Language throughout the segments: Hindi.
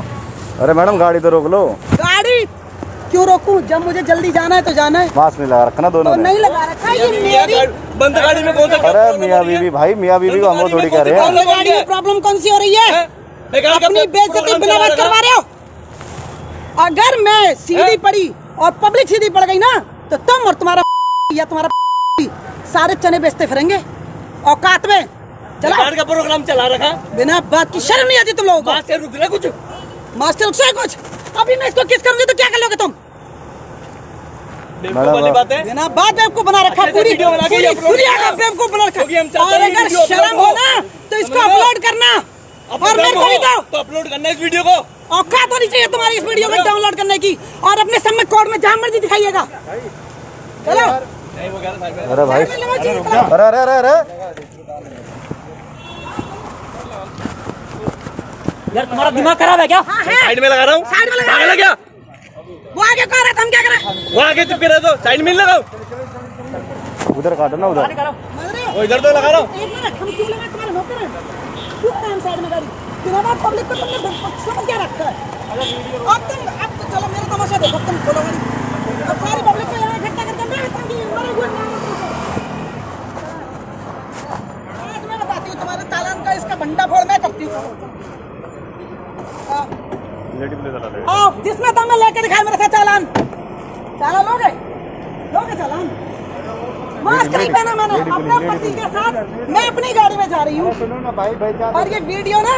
चलो। अरे मैडम गाड़ी तो रोक लो। गाड़ी? क्यों रोकूं? जब मुझे जल्दी जाना है तो जाना है। मास्क नहीं लगा रखा ना तो नहीं लगा रखा है, ये मेरी बंद गाड़ी में कौन सा अरे मियाँ बीवी भाई मियाँ बीवी को हम लोग थोड़ी कह रहे हैं। गाड़ी में प्रॉब्लम कौन सी हो रही है? अपनी बेइज्जती बिना बात करवा रहे हो। अगर मैं सीधी पड़ी और पब्लिक सीधी पड़ गई ना तो तुम और तुम्हारा या तुम्हारा सारे चने बेचते फिरेंगे। औकात में। चला। का प्रोग्राम चला रखा। बिना बात की शर्म नहीं आती तुम लोगों बात से रुक रहा कुछ? को मास्टर रुक कुछ। अभी मैं इसको किस करूँगी तो क्या कर लोगे तुम? वाली बात है। बात बेवकूफ़ बना रखा पूरी वीडियो बना के पूरी करना। बेवकूफ़ बना रखा। चाहते और हैं अगर शर्म हो। ना तो इसको? अपलोड करना। और मेरे को भी दो। तो अपलोड करना इस वीडियो को। औकात होनी चाहिए तुम्हारी इस वीडियो को डाउनलोड करने की। और अपने कोड में जहाँ मर्ज़ी दिखाइएगा। चलो। अरे भाई। अरे अरे अरे। यार तुम्हारा दिमाग खराब है क्या? हाँ साइड में लगा रहा हूँ। साइड में लगा पागल है। क्या वो आगे कह रहा था हम क्या करें? वो आगे चुप रहे तो साइड में लगाओ। उधर काटो ना उधर। रहे? वो इधर तो लगा रहा हूँ। एक मिनट हम क्यों लगा तुम्हारे नौकर हैं। क्यों टाइम साइड में गाड़ी। तुम्हारा पब्लिक को तुमने समझ क्या रखा है? अब तुम अब तो चलो मेरा तमाशा देखो तुम खोलो गाड़ी। अब सारी पब्लिक को यहाँ इकट्ठा करके मैं ताकि मरे हुए ना हो तुमको। आज मैं बताती हूँ तुम्हारे चालान का इसका भंडा फोड़ मैं करती हूँ हाँ। आओ जिसमें दम है लेके दिखाए मेरे साथ चालान चालान लोगे लोगे चालान मास्क नहीं पहना मैंने अपने पति के साथ मैं अपनी गाड़ी में जा रही हूँ। सुनो ना भाई भाई और ये वीडियो ना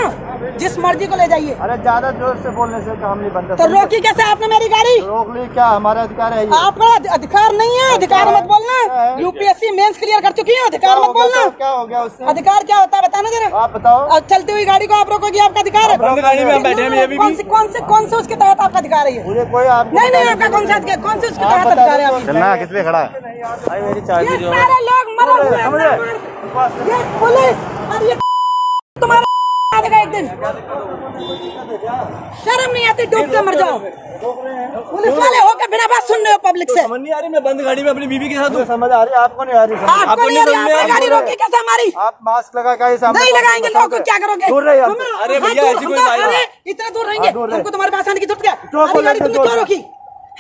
जिस मर्ज़ी को ले जाइए। अरे ज़्यादा ज़ोर से बोलने से काम नहीं बनता। तो रोकी कैसे आपने मेरी गाड़ी? रोक ली क्या? हमारा अधिकार है आपका अधिकार नहीं है अधिकार मत बोलना। यूपीएससी मेंस क्लियर कर चुकी है अधिकार मत बोलना। तो? क्या हो गया उससे? अधिकार क्या होता है बताना जरा। आप बताओ। अब चलती हुई गाड़ी को आप रोकोगे आपका अधिकार है। गाड़ी में बैठे हैं अभी अभी कौन से कौन से कौन से उसके तहत आपका अधिकार है मुझे कोई नहीं नहीं आपका कौन सा कौन से उसके तहत अधिकार है किस लिए खड़ा है? हुए हैं। समझ? रहे? ये पुलिस और ये तुम्हारा आएगा एक दिन। शर्म नहीं आती डूब के मर जाओ। पुलिस वाले होकर बिना बात सुन रहे हो पब्लिक से। समझ नहीं आ रही मैं बंद गाड़ी में अपनी बीवी के साथ समझ आ रही आपको नहीं आ रही आपको नहीं आ रही आपने गाड़ी रोकी कैसे हमारी? आप मास्क लगा के नहीं लगाएँगे लोगों को क्या करोगे? दूर रहिए अरे हाँ, भैया, ऐसी कोई बात नहीं। इतना दूर रहेंगे। हाँ, हमको तुम्हारे पास आने की ज़रूरत क्या? गाड़ी तुमने क्यों रोकी?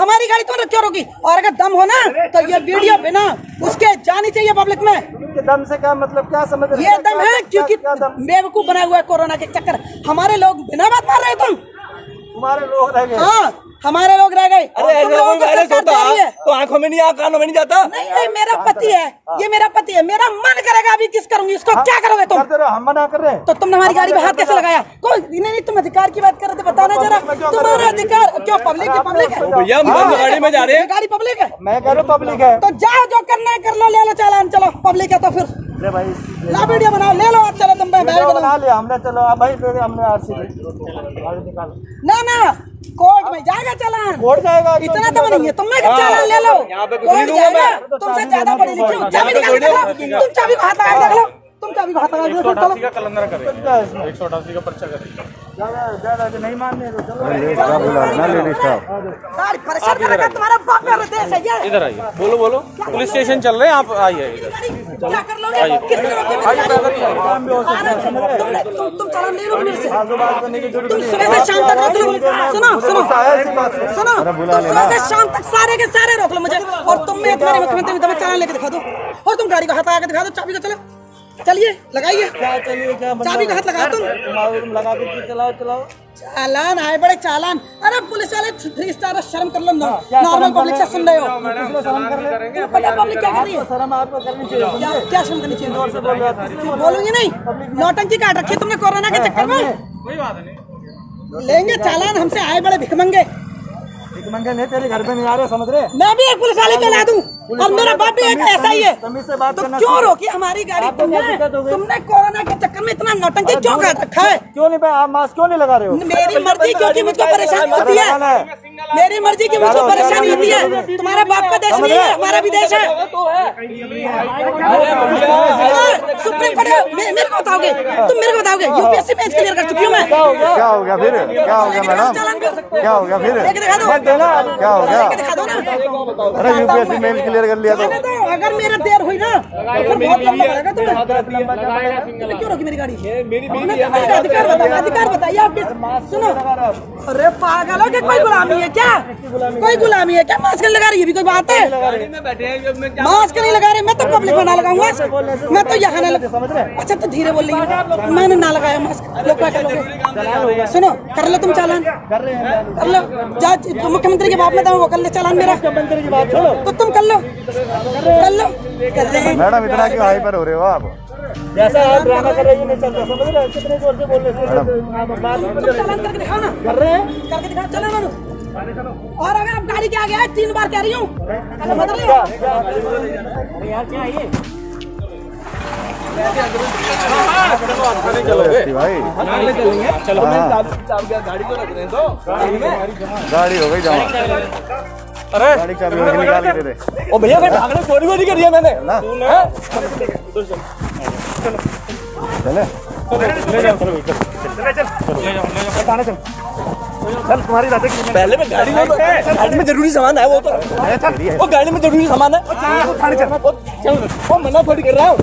हमारी गाड़ी तुमने क्यों रोकी? और अगर दम हो ना तो ये वीडियो बिना उसके जानी चाहिए पब्लिक में। दम से क्या मतलब क्या समझ रहे ये? दम है क्या- क्योंकि बेवकूफ़ बना हुआ है कोरोना के चक्कर। हमारे लोग बिना बात मार रहे हो तुम। तुम्हारे लोग रह गए। हाँ हमारे लोग रह गए। अरे तुम लोगों को तो आँखों में नहीं आ कानों में नहीं जाता? नहीं मेरा पति है। ये मेरा पति है। मेरा मन अभी किस करूँगी इसको क्या करोगे तुम? कर? हम मना कर रहे हैं। तो तुमने हमारी गाड़ी में हाथ कैसे लगाया? कोई नहीं नहीं तुम अधिकार की बात कर रहे थे बताना जरा। तुम्हारा अधिकार क्यों पब्लिक है पब्लिक है? हाँ, बंद गाड़ी में जा रहे हैं। गाड़ी पब्लिक है। मैं कह रहा हूँ पब्लिक है। तो जो करना है कर लो ले लो चालान चलो पब्लिक है तो फिर। ले भाई ला वीडियो बनाओ ले लो चलो तुम भाई बना लिया हमने चलो अब भाई दे हमने आरसी निकालो। ना ना कोर्ट में जाएगा चालान कोर्ट जाएगा इतना तो नहीं है तुम मैं चालान ले लो। यहाँ पे कुछ नहीं कोर्ट दूँगा मैं। तुमसे ज़्यादा पढ़ी लिखी हो। चाबी निकाल तुम चाबी हाथ लगा देख लो। तुम चाबी को हाथ लगा के क्या है इसमें ज़्यादा ज़्यादा नहीं मानने तो चलो। लेडीज़ स्टाफ बुला रहे ना लेडीज़ स्टाफ गाड़ी परेशान कर रखा तुम्हारा बाप मेरा देश है ये। इधर आइए। बोलो बोलो। पुलिस स्टेशन चल रहे हैं आप आइए इधर क्या कर लोगे? किस तरह के तुमने तुम तुम ले लो मेरे से। बात करने की ज़रूरत नहीं सुबह से शाम तक रोक लो सुनो सुनो। ऐसी बात है। सुनो सुबह से शाम तक सारे के सारे रोक लो मुझे। और तुम मैं तुम्हारे मुख्यमंत्री तुम्हें चालान लेके दिखा दो। और तुम गाड़ी को हाथ के दिखा दो चाबी को चलो। चलिए लगाइए। चाबी का हाथ लगाओ तुम। लगा चलाओ चलाओ? चालान आए बड़े चालान। अरे पुलिस वाले थ्री स्टार शर्म कर लो नॉर्मल पब्लिक ले? से सुन रहे हो। इसमें शर्म कर ले तुम्हें पता पब्लिक क्या कर रही है? शर्म आपको करनी चाहिए क्या शर्म करनी चाहिए? ज़ोर से बोल रहे हो क्यों बोलूँगी नहीं? नौटंकी काट रखी तुमने कोरोना के चक्कर में? लेंगे चालान हमसे आए बड़े भिखमंगे। एक मंगे नहीं तेरे घर पे नहीं आ रहे समझ रहे मैं भी एक पुलिस वाले को दूँ और मेरा बाप भी एक ऐसा ही है से बात तो करना क्यों रोकी हमारी गाड़ी तुमने हो? तुमने कोरोना के चक्कर में इतना नौटंकी क्यों काट रखा है क्यों नहीं भाई आप मास्क क्यों नहीं लगा रहे हो मेरी मर्ज़ी क्योंकि मुझको परेशानी होती है है मेरी मर्ज़ी की मुझको परेशानी होती है तुम्हारा बाप का देश नहीं है हमारा भी देश है सुप्रीम कोर्ट मे- मेरे को बताओगे? तुम मेरे को बताओगे? यूपीएससी में क्लियर कर चुकी हूँ मैं। क्या हो गया? फिर? क्या हो गया मैडम? क्या हो गया? फिर? लेके दिखा दो। क्या हो गया? अरे यूपीएससी मेन क्लियर कर लिया तो। अगर मेरा देर हुई ना तो बहुत लंबा पड़ेगा तुम्हें। क्यों रोकी मेरी गाड़ी? अपना अधिकार बताओ अधिकार बताइए आप सुनो। अरे पागल हो कि कोई गुलामी है क्या? कोई गुलामी है क्या? मास्क नहीं लगा रही है भी कोई बात है? गाड़ी में बैठे हैं जब मैं मास्क नहीं लगा रहे मैं तो पब्लिक में ना लगाऊँगा। मैं तो यहाँ ना लगा अच्छा तो धीरे बोल रही हूँ। मैंने ना लगाया मास्क। लोग क्या करोगे सुनो कर लो तुम चालान। कर लो। मुख्यमंत्री के बाप में वो कर ले चालान मेरा। मुख्यमंत्री की बात तो तुम कर लो। कर लो मैडम इतना क्यों हाइपर हो रहे हो आप? जैसा आप ड्रामा कर रही है नहीं चलता समझ रहे हो? कितने ज़ोर से बोल रहे हो। करके दिखाओ ना। कर रहे हैं? करके दिखाओ चलो और अगर आप गाड़ी के आगे आए तीन बार कह रही हूँ। हो भाई चलो हाँ। गाड़ी को रख रहे हैं तो। गाड़ी हो गई जमा। अरे गाड़ी चाबी उनकी निकाल के दे दे। ओ भैया मैं चोरी वोरी कर दिया मैंने? चले चल। तुम्हारी की पहले में गाड़ी में गाड़ी में ज़रूरी सामान है वो तो। वो गाड़ी में ज़रूरी सामान है। वो वो मना थोड़ी कर रहा हूँ?